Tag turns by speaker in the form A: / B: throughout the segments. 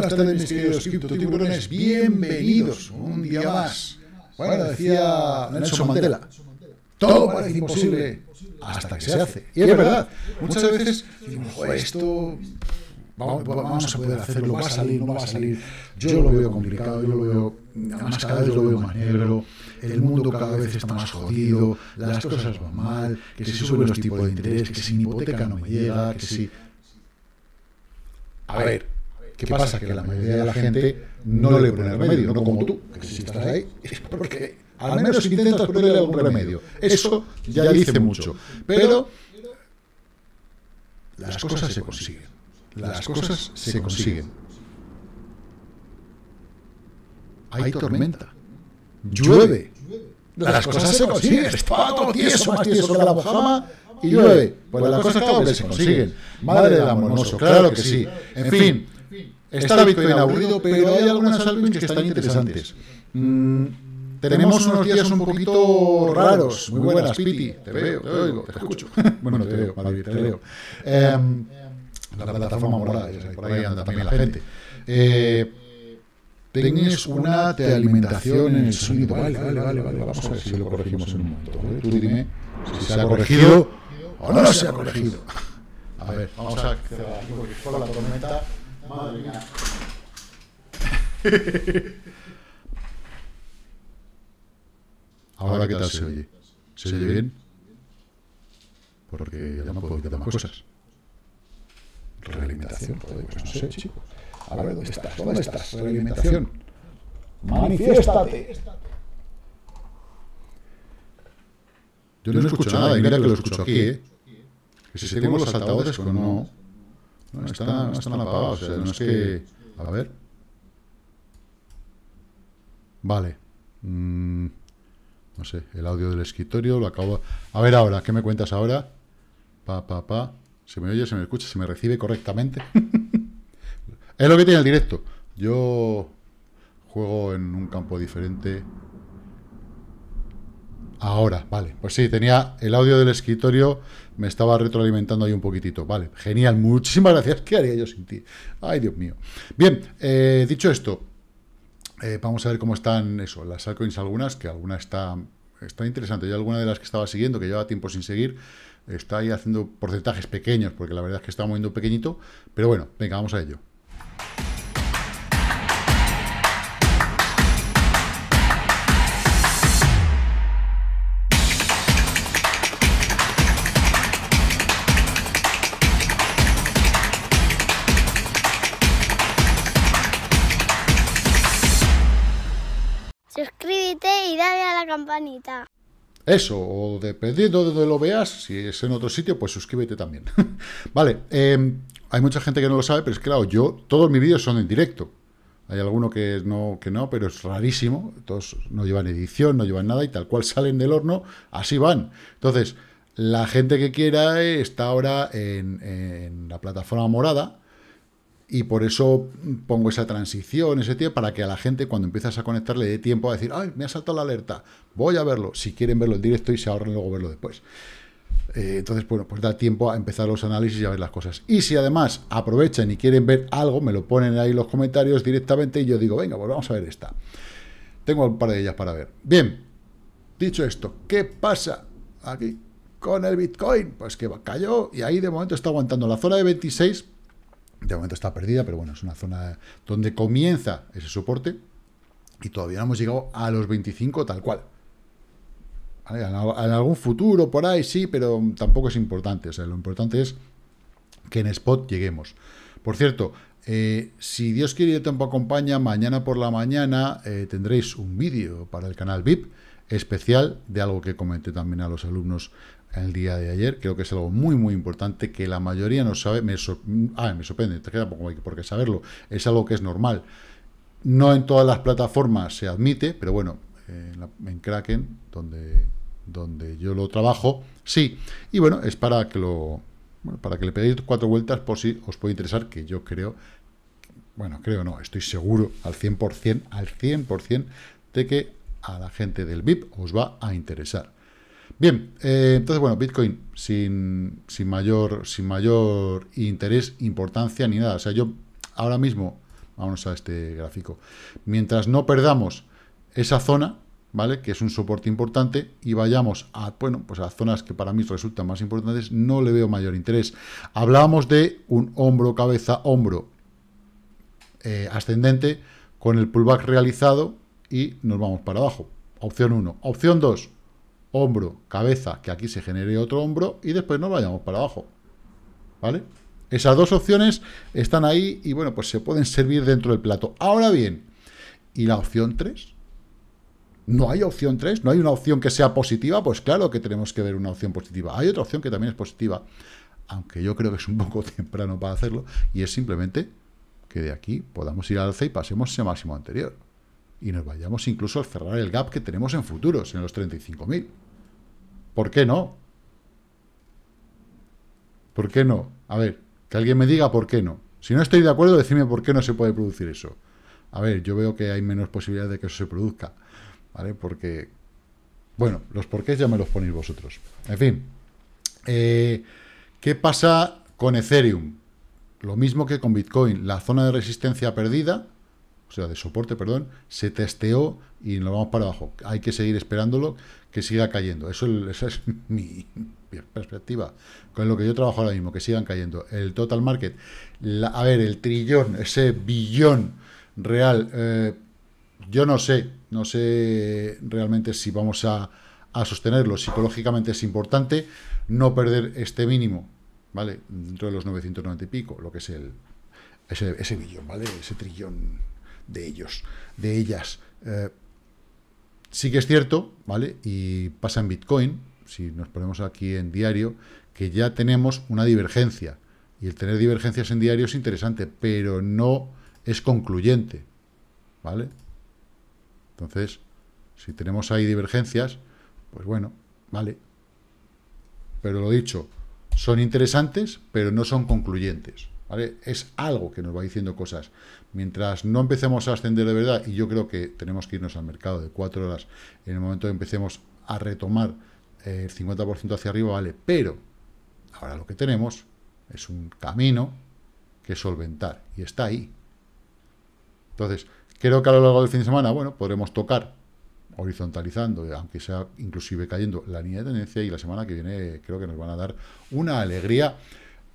A: Buenas tardes, mis queridos criptotiburones. Bienvenidos un día más. Bueno, decía Nelson Mandela, todo parece imposible hasta que se hace. Y es verdad, muchas veces esto vamos, a poder hacerlo, va a salir, no va a salir. Yo lo veo complicado, yo lo veo, además cada vez lo veo más negro, el mundo cada vez está más jodido, las cosas van mal, que si suben los tipos de interés, que si mi hipoteca no me llega, que si... A ver, ¿qué pasa? Que la mayoría de la gente no le pone remedio, no como tú, que si estás ahí, porque al menos intentas ponerle algún remedio. Eso ya dice mucho. Pero las cosas se consiguen las cosas se consiguen. Hay tormenta. Llueve. Las cosas se consiguen. Está todo tieso, más tieso que la mojama y llueve. Pues las cosas que se consiguen. Madre del amoroso, claro que sí. En fin, está Bitcoin aburrido, pero hay algunas altcoins que están interesantes. Mm, tenemos unos días un poquito raros. Muy buenas, Piti. Te veo, te oigo, te escucho. Bueno, no te veo, vale, te veo. Eh, la plataforma morada, por ahí anda también la gente. Eh, tienes una de alimentación en el sonido. Vale, vale, vale, vale. Vamos a ver si lo corregimos en un momento. Tú dime si se ha corregido o no se ha corregido. A ver, vamos a cerrar aquí porque con la tormenta. Madre mía. Ahora, ¿qué tal se oye? ¿Se oye bien? Porque ya no puedo quitar más cosas. Realimentación, pues no sé, chicos. A ver, ¿dónde estás? ¿Dónde estás? Realimentación. Manifiéstate. Yo no escucho nada, y mira que lo escucho aquí, ¿eh? Que si tengo los altavoces, pues no... No, están, están apagados, o sea, no es que... A ver... Vale. Mm, no sé, el audio del escritorio lo acabo... A ver ahora, ¿qué me cuentas ahora? Pa, pa, pa. ¿Se me oye, se me escucha, se me recibe correctamente? es lo que tiene el directo. Yo juego en un campo diferente. Ahora, vale. Pues sí, tenía el audio del escritorio, me estaba retroalimentando ahí un poquitito. Vale, genial, muchísimas gracias. ¿Qué haría yo sin ti? Ay, Dios mío. Bien, eh, dicho esto, eh, vamos a ver cómo están eso, las altcoins algunas, que alguna está, está interesante. Yo alguna de las que estaba siguiendo, que lleva tiempo sin seguir, está ahí haciendo porcentajes pequeños, porque la verdad es que está moviendo pequeñito, pero bueno, venga, vamos a ello. Eso, o dependiendo de donde lo veas, si es en otro sitio, pues suscríbete también. vale, em, hay mucha gente que no lo sabe, pero es claro, yo, todos mis vídeos son en directo. Hay alguno que no, que no, pero es rarísimo. Todos no llevan edición, no llevan nada y tal cual salen del horno, así van. Entonces, la gente que quiera está ahora en la plataforma morada, y por eso pongo esa transición, ese tiempo, para que a la gente cuando empiezas a conectar le dé tiempo a decir, ay, me ha saltado la alerta, voy a verlo, si quieren verlo en directo y se ahorran luego verlo después. Eh, entonces, bueno, pues da tiempo a empezar los análisis y a ver las cosas. Y si además aprovechan y quieren ver algo, me lo ponen ahí en los comentarios directamente y yo digo, venga, pues vamos a ver esta. Tengo un par de ellas para ver. Bien, dicho esto, ¿qué pasa aquí con el Bitcoin? Pues que cayó y ahí de momento está aguantando la zona de 26 de momento está perdida, pero bueno, es una zona donde comienza ese soporte y todavía no hemos llegado a los 25 tal cual. En algún futuro por ahí sí, pero tampoco es importante. O sea, lo importante es que en spot lleguemos. Por cierto, eh, si Dios quiere y el tiempo acompaña, mañana por la mañana eh, tendréis un vídeo para el canal VIP especial de algo que comenté también a los alumnos el día de ayer. Creo que es algo muy, muy importante que la mayoría no sabe. Me, ah, me sorprende, te queda poco por qué saberlo. Es algo que es normal. No en todas las plataformas se admite, pero bueno, en, Kraken, donde, donde yo lo trabajo, sí. Y bueno, es para que lo para que le peguéis cuatro vueltas por si os puede interesar, que yo creo, bueno, creo no, estoy seguro al 100%, al 100% de que a la gente del VIP os va a interesar. Bien, eh, entonces, bueno, Bitcoin sin, sin, mayor, sin mayor interés, importancia ni nada. O sea, yo ahora mismo, vamos a este gráfico, mientras no perdamos esa zona, ¿vale? Que es un soporte importante y vayamos a, bueno, pues a zonas que para mí resultan más importantes, no le veo mayor interés. Hablábamos de un hombro, cabeza, hombro eh, ascendente con el pullback realizado y nos vamos para abajo. Opción 1. Opción 2. Hombro, cabeza, que aquí se genere otro hombro y después nos vayamos para abajo. ¿Vale? Esas dos opciones están ahí y bueno, pues se pueden servir dentro del plato. Ahora bien, ¿y la opción 3? ¿No hay opción 3? ¿No hay una opción que sea positiva? Pues claro que tenemos que ver una opción positiva. Hay otra opción que también es positiva, aunque yo creo que es un poco temprano para hacerlo, y es simplemente que de aquí podamos ir al alza y pasemos ese máximo anterior. Y nos vayamos incluso al cerrar el gap que tenemos en futuros, en los 35.000. ¿Por qué no? ¿Por qué no? A ver, que alguien me diga por qué no. Si no estoy de acuerdo, decime por qué no se puede producir eso. A ver, yo veo que hay menos posibilidades de que eso se produzca. ¿Vale? Porque, bueno, los porqués ya me los ponéis vosotros. En fin. Eh, ¿Qué pasa con Ethereum? Lo mismo que con Bitcoin. La zona de resistencia perdida, o sea, de soporte, perdón, se testeó y nos vamos para abajo. Hay que seguir esperándolo que siga cayendo. Eso, esa es mi perspectiva con lo que yo trabajo ahora mismo, que sigan cayendo. El total market, a ver, el trillón, ese billón real, eh, yo no sé, no sé realmente si vamos a, sostenerlo. Psicológicamente es importante no perder este mínimo, ¿vale? Dentro de los 990 y pico, lo que es el ese billón, ¿vale? Ese trillón de ellos, de ellas. Eh, sí que es cierto, ¿vale? Y pasa en Bitcoin, si nos ponemos aquí en diario, que ya tenemos una divergencia. Y el tener divergencias en diario es interesante, pero no es concluyente, ¿vale? Entonces, si tenemos ahí divergencias, pues bueno, vale. Pero lo dicho, son interesantes, pero no son concluyentes. Es algo que nos va diciendo cosas. Mientras no empecemos a ascender de verdad, y yo creo que tenemos que irnos al mercado de cuatro horas, en el momento que empecemos a retomar eh, el 50% hacia arriba, vale. Pero ahora lo que tenemos es un camino que solventar, y está ahí. Entonces, creo que a lo largo del fin de semana, bueno, podremos tocar horizontalizando, aunque sea inclusive cayendo la línea de tendencia, y la semana que viene creo que nos van a dar una alegría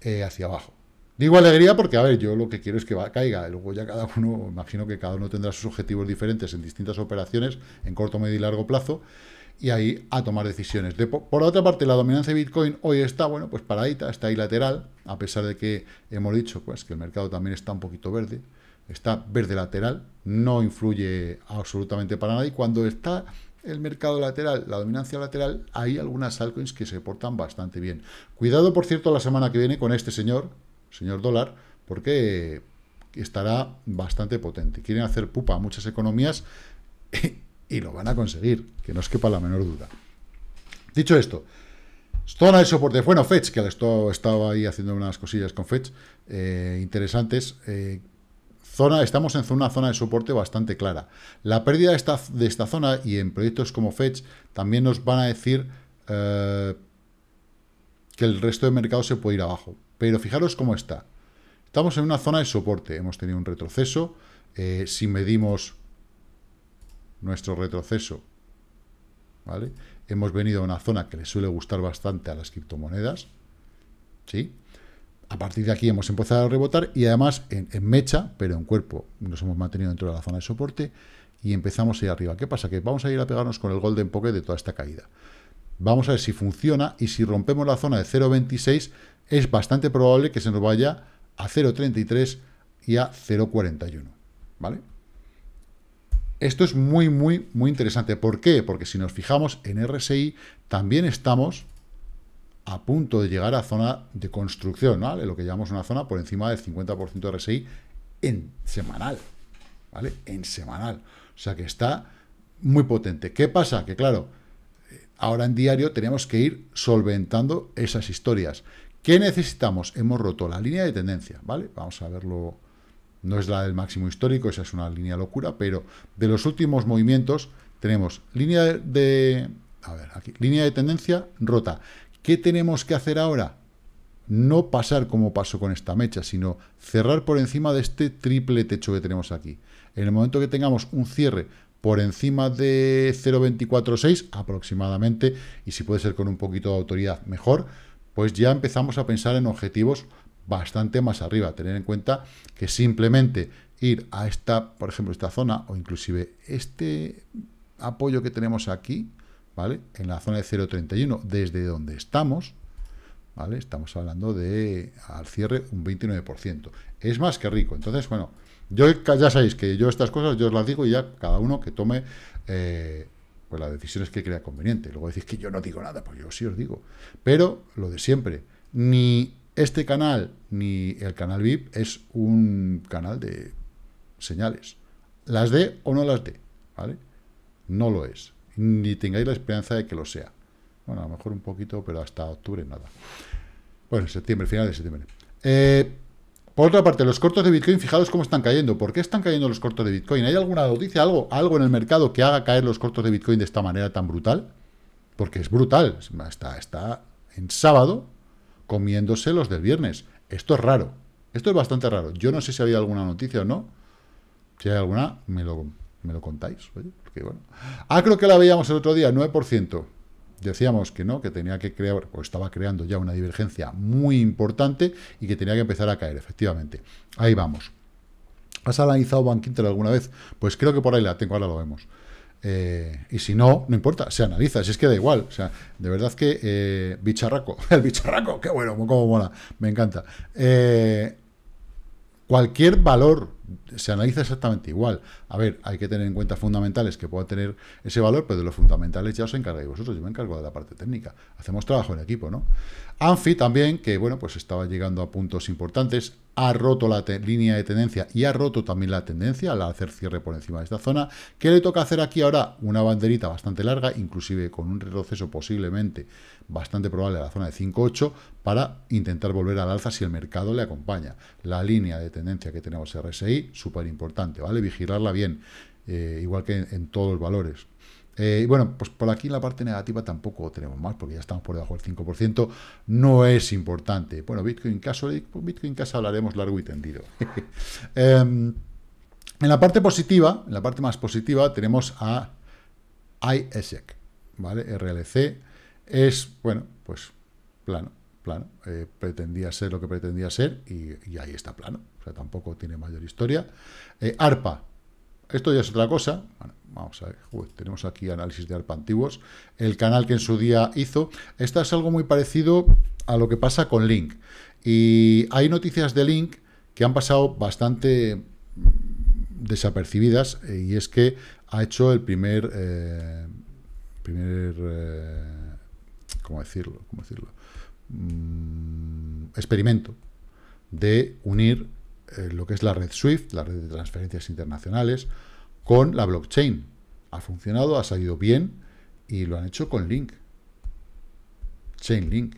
A: eh, hacia abajo. Digo alegría porque, a ver, yo lo que quiero es que caiga, luego ya cada uno, imagino que cada uno tendrá sus objetivos diferentes en distintas operaciones, en corto, medio y largo plazo, y ahí a tomar decisiones. De, por otra parte, la dominancia de Bitcoin hoy está, bueno, pues paradita, está ahí lateral, a pesar de que hemos dicho pues que el mercado también está un poquito verde, está verde lateral, no influye absolutamente para nada, y cuando está el mercado lateral, la dominancia lateral, hay algunas altcoins que se portan bastante bien. Cuidado, por cierto, la semana que viene con este señor, señor dólar, porque estará bastante potente. Quieren hacer pupa a muchas economías y lo van a conseguir, que no os quepa la menor duda. Dicho esto, zona de soporte. Bueno, Fetch, que estaba ahí haciendo unas cosillas con Fetch eh, interesantes. Eh, zona, estamos en una zona de soporte bastante clara. La pérdida de esta, de esta zona y en proyectos como Fetch también nos van a decir eh, que el resto del mercado se puede ir abajo. Pero fijaros cómo está. Estamos en una zona de soporte. Hemos tenido un retroceso. Eh, si medimos nuestro retroceso, ¿vale? Hemos venido a una zona que le suele gustar bastante a las criptomonedas. ¿Sí? A partir de aquí hemos empezado a rebotar y además en, mecha, pero en cuerpo, nos hemos mantenido dentro de la zona de soporte y empezamos a ir arriba. ¿Qué pasa? Que vamos a ir a pegarnos con el golden pocket de toda esta caída. Vamos a ver si funciona y si rompemos la zona de 0.26 es bastante probable que se nos vaya a 0.33 y a 0.41, ¿vale? Esto es muy, muy, muy interesante. ¿Por qué? Porque si nos fijamos en RSI, también estamos a punto de llegar a zona de construcción, ¿vale? Lo que llamamos una zona por encima del 50% de RSI en semanal, ¿vale? En semanal. O sea que está muy potente. ¿Qué pasa? Que claro, ahora en diario tenemos que ir solventando esas historias. ¿Qué necesitamos? Hemos roto la línea de tendencia, ¿vale? Vamos a verlo. No es la del máximo histórico, esa es una línea locura, pero de los últimos movimientos tenemos línea de, a ver, aquí, línea de tendencia rota. ¿Qué tenemos que hacer ahora? no pasar como pasó con esta mecha, sino cerrar por encima de este triple techo que tenemos aquí. En el momento que tengamos un cierre por encima de 0.246 aproximadamente, y si puede ser con un poquito de autoridad mejor, pues ya empezamos a pensar en objetivos bastante más arriba. Tener en cuenta que simplemente ir a esta, por ejemplo, esta zona, o inclusive este apoyo que tenemos aquí, ¿vale? En la zona de 0.31, desde donde estamos, ¿vale? Estamos hablando de, al cierre, un 29%. Es más que rico. Entonces, bueno, yo ya sabéis que yo estas cosas, yo os las digo y ya cada uno que tome eh, pues las decisiones que crea conveniente. Luego decís que yo no digo nada, pues yo sí os digo. Pero lo de siempre, ni este canal ni el canal VIP es un canal de señales. Las dé o no las dé, ¿vale? No lo es. Ni tengáis la esperanza de que lo sea. Bueno, a lo mejor un poquito, pero hasta octubre nada. Bueno, septiembre, final de septiembre. Eh, por otra parte, los cortos de Bitcoin, fijaros cómo están cayendo. ¿Por qué están cayendo los cortos de Bitcoin? ¿Hay alguna noticia, algo, algo en el mercado que haga caer los cortos de Bitcoin de esta manera tan brutal? Porque es brutal. Está, está en sábado comiéndose los del viernes. Esto es raro. Esto es bastante raro. Yo no sé si había alguna noticia o no. Si hay alguna, me lo, me lo contáis. porque, bueno. Ah, creo que la veíamos el otro día, 9%. Decíamos que no, que tenía que crear, o estaba creando ya una divergencia muy importante y que tenía que empezar a caer, efectivamente. Ahí vamos. ¿Has analizado Bank Inter alguna vez? Pues creo que por ahí la tengo, ahora lo vemos. Eh, y si no, no importa, se analiza, si es que da igual. O sea, de verdad que eh, bicharraco, el bicharraco, qué bueno, cómo mola, me encanta. Eh, cualquier valor se analiza exactamente igual. A ver, hay que tener en cuenta fundamentales que pueda tener ese valor, pero de los fundamentales ya os encargáis vosotros, yo me encargo de la parte técnica. Hacemos trabajo en equipo, ¿no? Anfi también, que bueno, pues estaba llegando a puntos importantes, ha roto la línea de tendencia y ha roto también la tendencia al hacer cierre por encima de esta zona. ¿Qué le toca hacer aquí ahora? Una banderita bastante larga, inclusive con un retroceso posiblemente bastante probable a la zona de 5.8 para intentar volver al alza si el mercado le acompaña. La línea de tendencia que tenemos RSI, súper importante, ¿vale? Vigilarla bien, eh, igual que en, todos los valores. Eh, y bueno, pues por aquí en la parte negativa tampoco tenemos más, porque ya estamos por debajo del 5%, no es importante. Bueno, Bitcoin caso, Bitcoin caso hablaremos largo y tendido. Em, en la parte positiva, en la parte más positiva, tenemos a ISEC, ¿vale? RLC es, bueno, pues plano, plano. Eh, pretendía ser lo que pretendía ser y, ahí está plano. O sea, tampoco tiene mayor historia. Eh, ARPA, esto ya es otra cosa. vamos a ver, tenemos aquí análisis de ARPA antiguos. El canal que en su día hizo. Esto es algo muy parecido a lo que pasa con Link. Y hay noticias de Link que han pasado bastante desapercibidas eh, y es que ha hecho el primer primer ¿cómo decirlo? ¿Cómo decirlo? Mm, experimento de unir eh, lo que es la red SWIFT, la red de transferencias internacionales, con la blockchain. Ha funcionado, ha salido bien y lo han hecho con Link. Chainlink.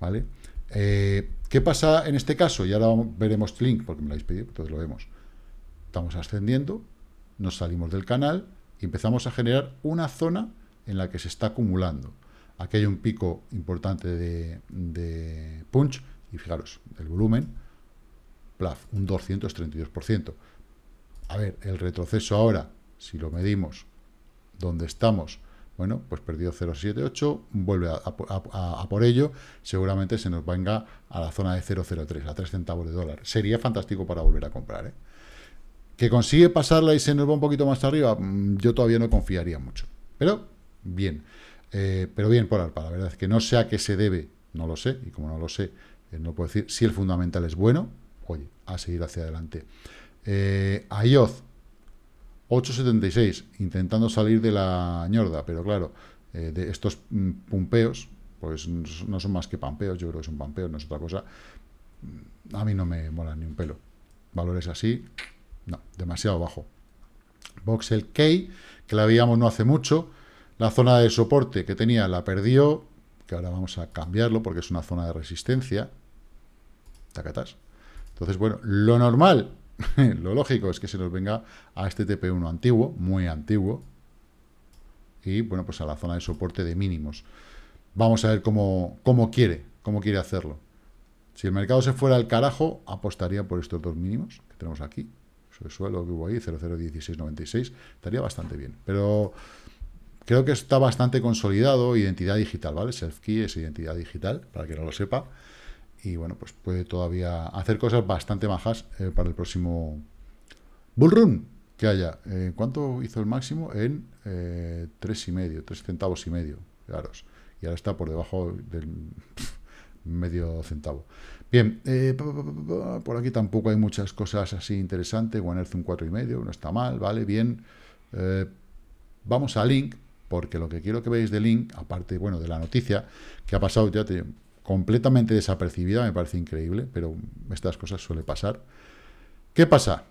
A: ¿Vale? Eh, ¿Qué pasa en este caso? Y ahora veremos Link, porque me lo habéis pedido, entonces lo vemos. Estamos ascendiendo, nos salimos del canal y empezamos a generar una zona en la que se está acumulando. Aquí hay un pico importante de, punch y fijaros, el volumen, plaf, un 232%. A ver, el retroceso ahora, si lo medimos donde estamos, bueno, pues perdió 0,78, vuelve a, por ello, seguramente se nos venga a la zona de 0,03, a 3 centavos de dólar. Sería fantástico para volver a comprar, ¿eh? ¿Que consigue pasarla y se nos va un poquito más arriba? Mm, yo todavía no confiaría mucho. Pero, bien. Eh, pero bien por Alpa, la verdad es que no sé a qué se debe, no lo sé, y como no lo sé, eh, no puedo decir si el fundamental es bueno, oye, a seguir hacia adelante. Eh, 8.76, intentando salir de la ñorda, pero claro, eh, de estos mm, pumpeos, pues no son más que pampeos, yo creo que son pampeos, no es otra cosa. Mm, a mí no me mola ni un pelo. Valores así, no, demasiado bajo. Voxel K, que la veíamos no hace mucho, la zona de soporte que tenía la perdió, que ahora vamos a cambiarlo porque es una zona de resistencia. Tacatas. Entonces, bueno, lo normal, lo lógico es que se nos venga a este TP1 antiguo, muy antiguo, y bueno, pues a la zona de soporte de mínimos. Vamos a ver cómo, cómo quiere, cómo quiere hacerlo. Si el mercado se fuera al carajo, apostaría por estos dos mínimos que tenemos aquí. El suelo que hubo ahí, 001696, estaría bastante bien. Pero creo que está bastante consolidado, identidad digital, ¿vale? Self-key es identidad digital, para que no lo sepa. Y bueno, pues puede todavía hacer cosas bastante majas eh, para el próximo Bullrun que haya. Eh, ¿Cuánto hizo el máximo? En eh, tres y medio, tres centavos y medio, claros. Y ahora está por debajo del medio centavo. Bien, eh, por aquí tampoco hay muchas cosas así interesantes. One Earth un cuatro y medio, no está mal, vale, bien. vamos a Link, porque lo que quiero que veáis de Link, aparte, bueno, de la noticia, que ha pasado ya completamente desapercibida, me parece increíble, pero estas cosas suele pasar. ¿Qué pasa?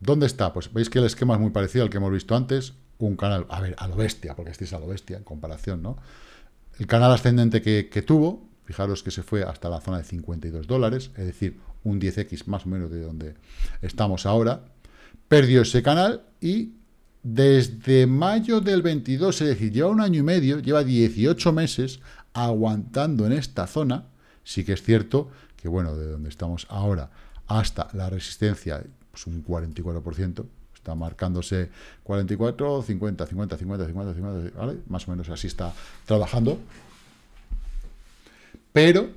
A: ¿Dónde está? Pues veis que el esquema es muy parecido al que hemos visto antes. Un canal, a ver, a lo bestia, porque estáis a lo bestia en comparación, ¿no? El canal ascendente que, tuvo, fijaros que se fue hasta la zona de 52 dólares, es decir, un 10x más o menos de donde estamos ahora. Perdió ese canal y desde mayo del 22, es decir, lleva un año y medio, lleva 18 meses aguantando en esta zona. Sí que es cierto que, bueno, de donde estamos ahora hasta la resistencia pues un 44%, está marcándose 44, 50, 50, 50, 50, 50, ¿vale? Más o menos así está trabajando. Pero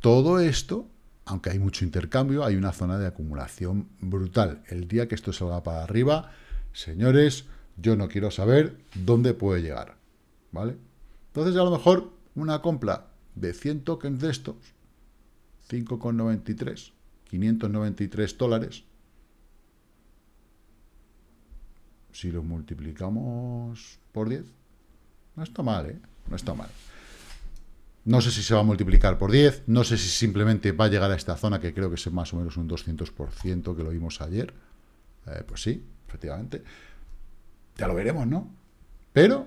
A: todo esto, aunque hay mucho intercambio, hay una zona de acumulación brutal. El día que esto salga para arriba, señores, yo no quiero saber dónde puede llegar, ¿vale? Entonces, a lo mejor una compra de 100 tokens de estos, 5,93, 593 dólares, si lo multiplicamos por 10, no está mal, ¿eh? No está mal. No sé si se va a multiplicar por 10, no sé si simplemente va a llegar a esta zona, que creo que es más o menos un 200% que lo vimos ayer. Eh, pues sí, efectivamente. Ya lo veremos, ¿no? Pero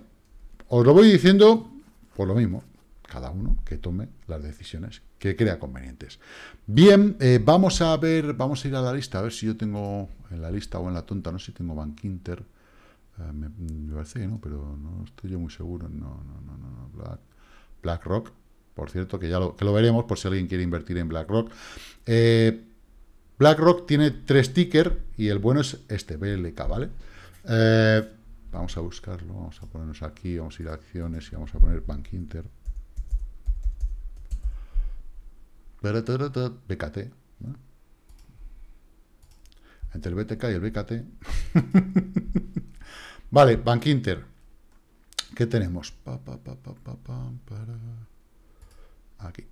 A: os lo voy diciendo por lo mismo, cada uno que tome las decisiones que crea convenientes. Bien, eh, vamos a ver, vamos a ir a la lista, a ver si yo tengo en la lista o en la tonta, no sé si tengo Bank Inter. Eh, me, parece que no, pero no estoy yo muy seguro. No, no, no, no. Black, BlackRock, por cierto, que ya lo, que lo veremos por si alguien quiere invertir en BlackRock. Eh, BlackRock tiene tres tickers y el bueno es este, BLK, ¿vale? Eh, vamos a buscarlo, vamos a ponernos aquí, vamos a ir a acciones y vamos a poner Bank Inter. BKT. Entre el BTK y el BKT. Vale, Bank Inter. ¿Qué tenemos? Aquí.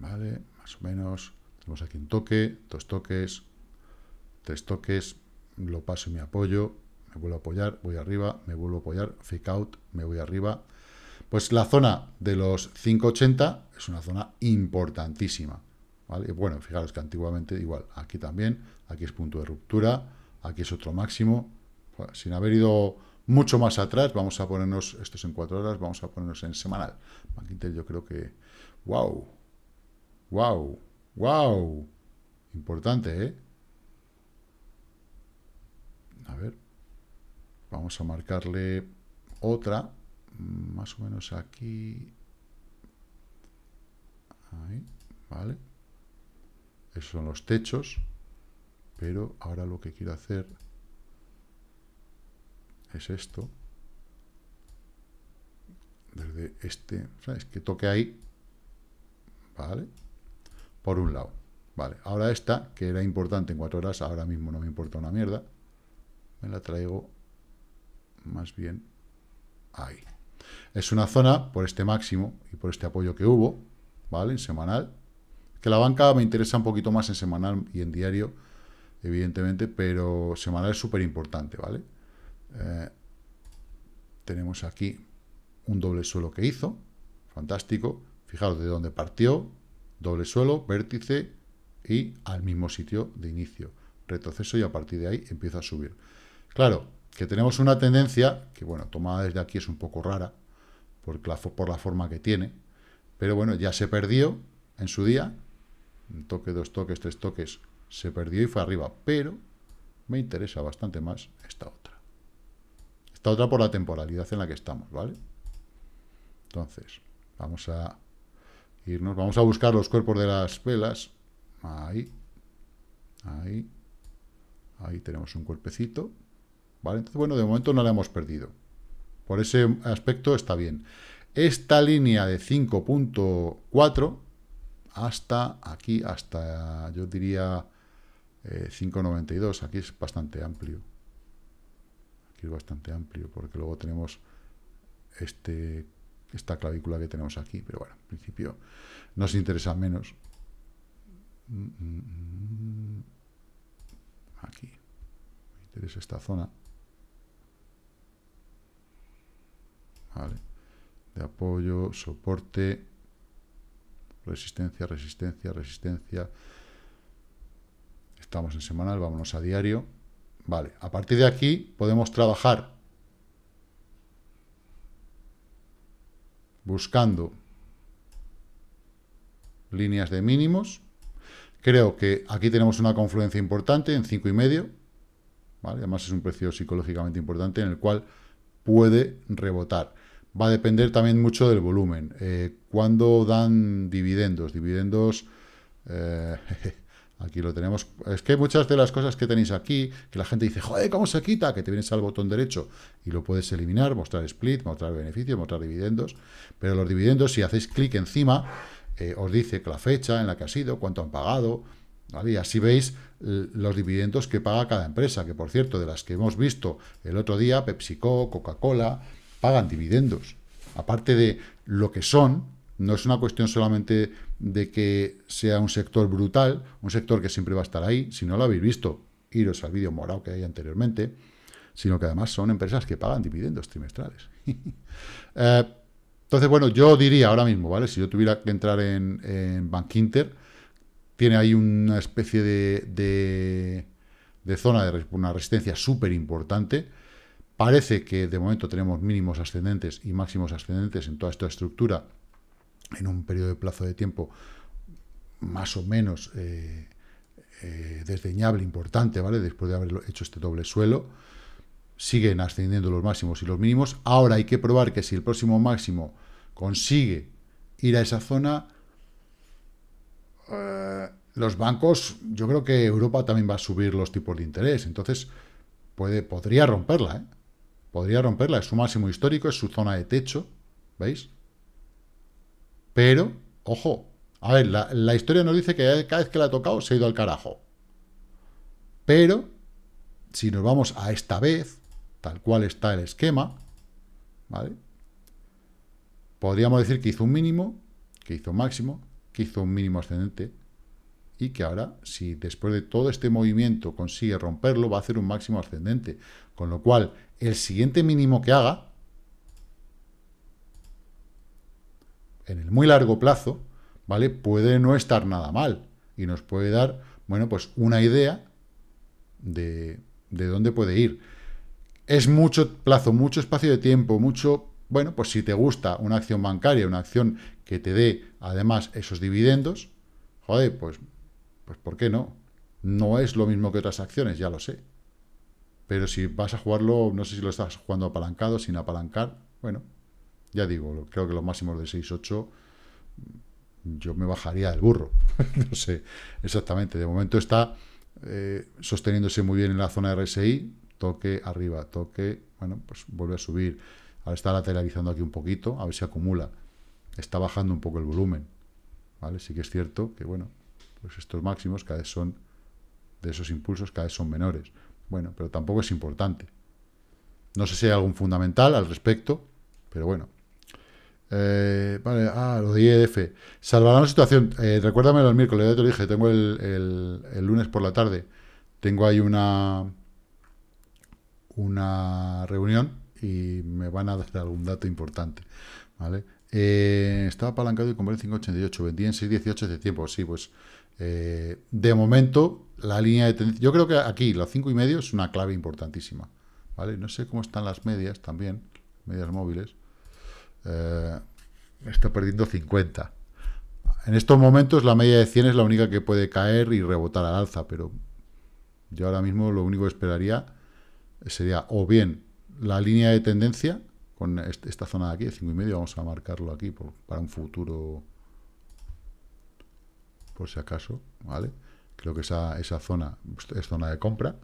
A: Vale, más o menos. Tenemos aquí un toque, dos toques, tres toques. Lo paso y me apoyo. Me vuelvo a apoyar, voy arriba, me vuelvo a apoyar, fake out, me voy arriba. Pues la zona de los 580 es una zona importantísima. ¿vale? Bueno, fijaros que antiguamente igual, aquí también, aquí es punto de ruptura, aquí es otro máximo, sin haber ido mucho más atrás, vamos a ponernos, esto es en cuatro horas, vamos a ponernos en semanal. Yo creo que, wow, wow, wow, importante, ¿eh? A ver, vamos a marcarle otra, más o menos aquí, ahí, ¿vale? Esos son los techos, pero ahora lo que quiero hacer es esto. Desde este, ¿sabes? Que toque ahí, ¿vale? Por un lado, ¿vale? Ahora esta, que era importante en cuatro horas, ahora mismo no me importa una mierda. Me la traigo más bien ahí. Es una zona por este máximo y por este apoyo que hubo, ¿vale? En semanal. Que la banca me interesa un poquito más en semanal y en diario, evidentemente, pero semanal es súper importante, ¿vale? Eh, tenemos aquí un doble suelo que hizo, fantástico, fijaros de dónde partió, doble suelo, vértice y al mismo sitio de inicio, retroceso y a partir de ahí empieza a subir. Claro, que tenemos una tendencia, que bueno, tomada desde aquí es un poco rara, por la, por la forma que tiene, pero bueno, ya se perdió en su día, un toque, dos toques, tres toques, se perdió y fue arriba, pero me interesa bastante más esta otra. Esta otra por la temporalidad en la que estamos, ¿vale? Entonces, vamos a irnos. Vamos a buscar los cuerpos de las velas. Ahí. Ahí. Ahí tenemos un cuerpecito. ¿Vale? Entonces, bueno, de momento no la hemos perdido. Por ese aspecto está bien. Esta línea de 5.4 hasta aquí, hasta yo diría 5.92, eh, aquí es bastante amplio. Aquí es bastante amplio porque luego tenemos este, esta clavícula que tenemos aquí, pero bueno, en principio nos interesa menos. Aquí, me interesa esta zona. Vale. De apoyo, soporte, resistencia, resistencia, resistencia. Estamos en semanal, vámonos a diario. Vale, a partir de aquí podemos trabajar buscando líneas de mínimos. Creo que aquí tenemos una confluencia importante en 5,5. y medio. Además es un precio psicológicamente importante en el cual puede rebotar. Va a depender también mucho del volumen. Eh, ¿Cuándo dan dividendos? Dividendos... Eh, aquí lo tenemos. Es que muchas de las cosas que tenéis aquí, que la gente dice, joder, ¿cómo se quita? Que te vienes al botón derecho y lo puedes eliminar, mostrar split, mostrar beneficios, mostrar dividendos. Pero los dividendos, si hacéis clic encima, eh, os dice la fecha en la que ha sido, cuánto han pagado, Y así veis los dividendos que paga cada empresa, que por cierto, de las que hemos visto el otro día, PepsiCo, Coca-Cola, pagan dividendos. Aparte de lo que son, no es una cuestión solamente de que sea un sector brutal, un sector que siempre va a estar ahí, si no lo habéis visto, iros al vídeo morado que hay anteriormente, sino que además son empresas que pagan dividendos trimestrales. Eh, entonces, bueno, yo diría ahora mismo, ¿vale? Si yo tuviera que entrar en, en Bank Inter, tiene ahí una especie de, de zona de una resistencia súper importante, Parece que de momento tenemos mínimos ascendentes y máximos ascendentes en toda esta estructura en un periodo de plazo de tiempo más o menos eh, eh, desdeñable, importante, ¿vale? Después de haber hecho este doble suelo, siguen ascendiendo los máximos y los mínimos. Ahora hay que probar que si el próximo máximo consigue ir a esa zona, eh, los bancos, yo creo que Europa también va a subir los tipos de interés, entonces puede, podría romperla, ¿eh? Podría romperla, es su máximo histórico, es su zona de techo, ¿veis? Pero, ojo, a ver, la, historia nos dice que cada vez que la ha tocado se ha ido al carajo. Pero, si nos vamos a esta vez, tal cual está el esquema, ¿vale? Podríamos decir que hizo un mínimo, que hizo un máximo, que hizo un mínimo ascendente, y que ahora, si después de todo este movimiento consigue romperlo, va a hacer un máximo ascendente. Con lo cual, el siguiente mínimo que haga, en el muy largo plazo, ¿vale? Puede no estar nada mal y nos puede dar, bueno, pues una idea de, de dónde puede ir. Es mucho plazo, mucho espacio de tiempo, mucho, bueno, pues si te gusta una acción bancaria, una acción que te dé además esos dividendos, joder, pues, pues ¿por qué no? No es lo mismo que otras acciones, ya lo sé. Pero si vas a jugarlo, no sé si lo estás jugando apalancado, sin apalancar, bueno, ya digo, creo que los máximos de 6-8 yo me bajaría del burro. no sé exactamente. De momento está eh, sosteniéndose muy bien en la zona de RSI, toque arriba, toque, bueno, pues vuelve a subir. Ahora está lateralizando aquí un poquito, a ver si acumula. Está bajando un poco el volumen. ¿Vale? Sí que es cierto que, bueno, pues estos máximos cada vez son, de esos impulsos, cada vez son menores. Bueno, pero tampoco es importante. No sé si hay algún fundamental al respecto, pero bueno. Eh, vale, ah, lo de IEF. Salvará la situación. Eh, recuérdame el miércoles, ya te lo dije, tengo el, el, lunes por la tarde. Tengo ahí una una reunión y me van a dar algún dato importante. ¿Vale? Eh, estaba apalancado y compré en 5.88, vendí en 6.18 de tiempo. Sí, pues eh, de momento, la línea de tendencia... Yo creo que aquí, los cinco y medio es una clave importantísima. ¿vale? No sé cómo están las medias también, medias móviles. Eh, está perdiendo 50. En estos momentos la media de 100 es la única que puede caer y rebotar al alza, pero yo ahora mismo lo único que esperaría sería o bien la línea de tendencia con esta zona de aquí, de 5 y medio, vamos a marcarlo aquí para un futuro por si acaso, ¿vale? Creo que esa, esa zona es zona de compra.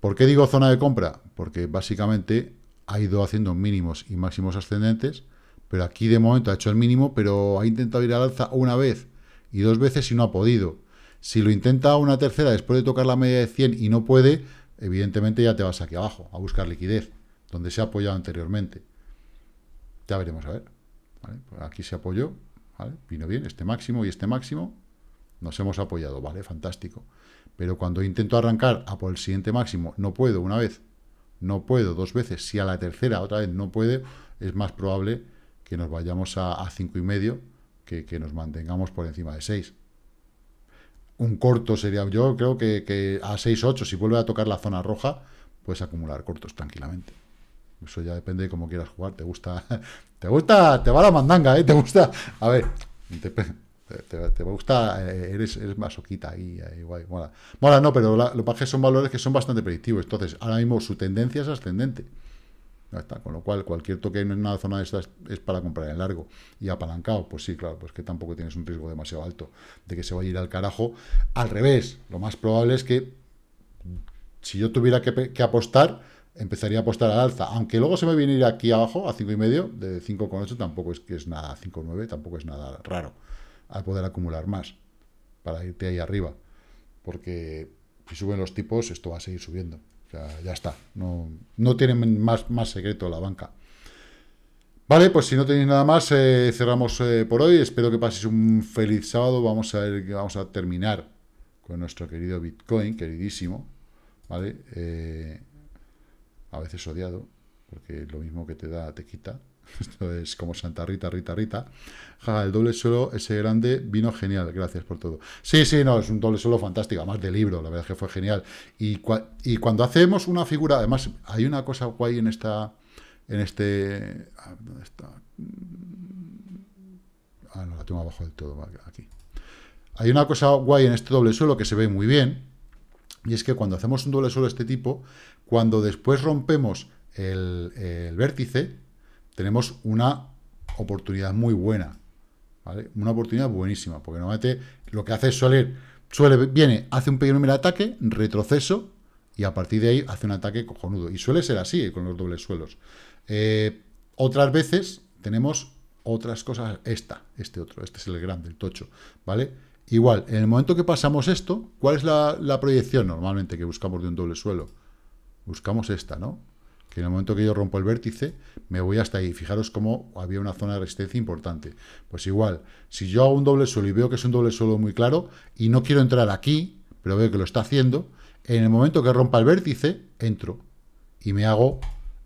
A: ¿Por qué digo zona de compra? Porque básicamente ha ido haciendo mínimos y máximos ascendentes, pero aquí de momento ha hecho el mínimo, pero ha intentado ir al alza una vez y dos veces y no ha podido. Si lo intenta una tercera después de tocar la media de 100 y no puede, evidentemente ya te vas aquí abajo a buscar liquidez, donde se ha apoyado anteriormente. Ya veremos, a ver. Pues aquí se apoyó, vino bien este máximo y este máximo. Nos hemos apoyado, vale, fantástico. Pero cuando intento arrancar a por el siguiente máximo, no puedo una vez, no puedo dos veces. Si a la tercera otra vez no puede, es más probable que nos vayamos a, a cinco y medio que, que nos mantengamos por encima de 6 un corto sería, yo creo que, a 6-8, si vuelve a tocar la zona roja, puedes acumular cortos tranquilamente. Eso ya depende de cómo quieras jugar. Te gusta, te gusta, te va la mandanga, ¿eh? Te gusta, a ver, gusta, eh, eres, eres masoquita ahí, ahí guay, mola. Mola, no, pero lo que que son valores que son bastante predictivos. Entonces, ahora mismo su tendencia es ascendente con lo cual, cualquier toque en una zona de estas es para comprar en largo. Y apalancado, pues sí, claro, pues que tampoco tienes un riesgo demasiado alto de que se vaya a ir al carajo. Al revés, lo más probable es que si yo tuviera que, apostar, empezaría a apostar al alza. Aunque luego se me viene ir aquí abajo, a 5,5, de 5,8 tampoco es que es nada, 5,9 tampoco es nada raro. Al poder acumular más, para irte ahí arriba. Porque si suben los tipos, esto va a seguir subiendo ya está. No, no tienen más, más secreto la banca. Vale, pues si no tenéis nada más, eh, cerramos eh, por hoy. Espero que paséis un feliz sábado. Vamos a ver, vamos a terminar con nuestro querido Bitcoin, queridísimo. ¿Vale? Eh, a veces odiado, porque lo mismo que te da, te quita. Esto es como Santa Rita, Rita, Rita. El doble suelo, ese grande, vino genial. Gracias por todo. Sí, sí, no, es un doble suelo fantástico, además de libro, la verdad es que fue genial. Y, cuando hacemos una figura, además, hay una cosa guay en esta. En este. Ah, ¿Dónde está? Ah, no, la tengo abajo del todo, aquí. Hay una cosa guay en este doble suelo que se ve muy bien, y es que cuando hacemos un doble suelo de este tipo, cuando después rompemos el vértice, tenemos una oportunidad muy buena, ¿vale? Una oportunidad buenísima, porque normalmente lo que hace es suele, suele, viene, hace un pequeño número de ataque, retroceso, y a partir de ahí hace un ataque cojonudo. Y suele ser así con los dobles suelos. Eh, otras veces tenemos otras cosas, esta, este otro, este es el grande, el tocho, ¿vale? Igual, en el momento que pasamos esto, ¿cuál es la, la proyección normalmente que buscamos de un doble suelo? Buscamos esta, ¿no? Que en el momento que yo rompo el vértice, me voy hasta ahí. Fijaros cómo había una zona de resistencia importante. Pues igual, si yo hago un doble suelo y veo que es un doble suelo muy claro, y no quiero entrar aquí, pero veo que lo está haciendo, en el momento que rompa el vértice, entro y me hago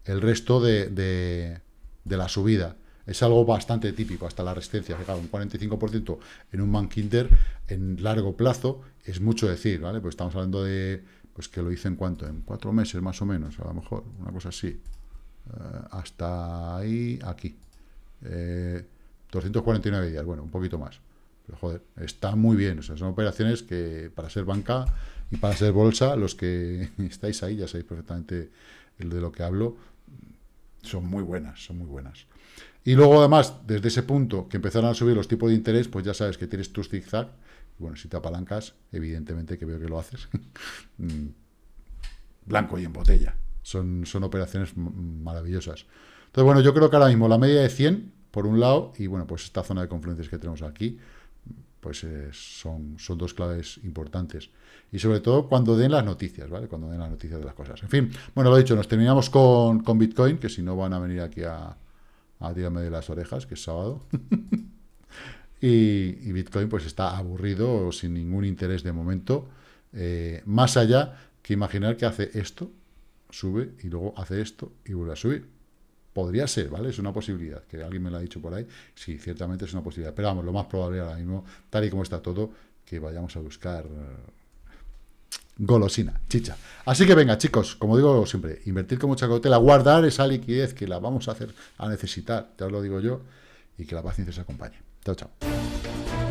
A: el resto de, la subida. Es algo bastante típico, hasta la resistencia. Fijaros, un 45% en un Mankinder en largo plazo es mucho decir, ¿vale? Pues estamos hablando de pues que lo hice en cuánto, en cuatro meses más o menos, a lo mejor, una cosa así. Eh, hasta ahí, aquí. 249 eh, días, bueno, un poquito más. Pero joder, está muy bien. Son operaciones que para ser banca y para ser bolsa, los que estáis ahí ya sabéis perfectamente de lo que hablo, son muy buenas, son muy buenas. Y luego además, desde ese punto que empezaron a subir los tipos de interés, pues ya sabes que tienes tus zigzag bueno, si te apalancas, evidentemente que veo que lo haces, mm, blanco y en botella. Son, son operaciones maravillosas. Entonces, bueno, yo creo que ahora mismo la media de 100, por un lado, y bueno, pues esta zona de confluencias que tenemos aquí, pues son, son dos claves importantes. Y sobre todo cuando den las noticias, ¿vale? Cuando den las noticias de las cosas. En fin, bueno, lo dicho, nos terminamos con, con Bitcoin, que si no van a venir aquí a, a tirarme de las orejas, que es sábado. Y, Bitcoin pues está aburrido, sin ningún interés de momento, eh, más allá que imaginar que hace esto, sube y luego hace esto y vuelve a subir. Podría ser, ¿vale? Es una posibilidad, que alguien me lo ha dicho por ahí. Sí, ciertamente es una posibilidad. Pero vamos, lo más probable ahora mismo, tal y como está todo, que vayamos a buscar golosina, chicha. Así que venga, chicos, como digo siempre, invertir con mucha cautela, guardar esa liquidez que la vamos a hacer a necesitar, ya os lo digo yo, y que la paciencia se acompañe. 再见。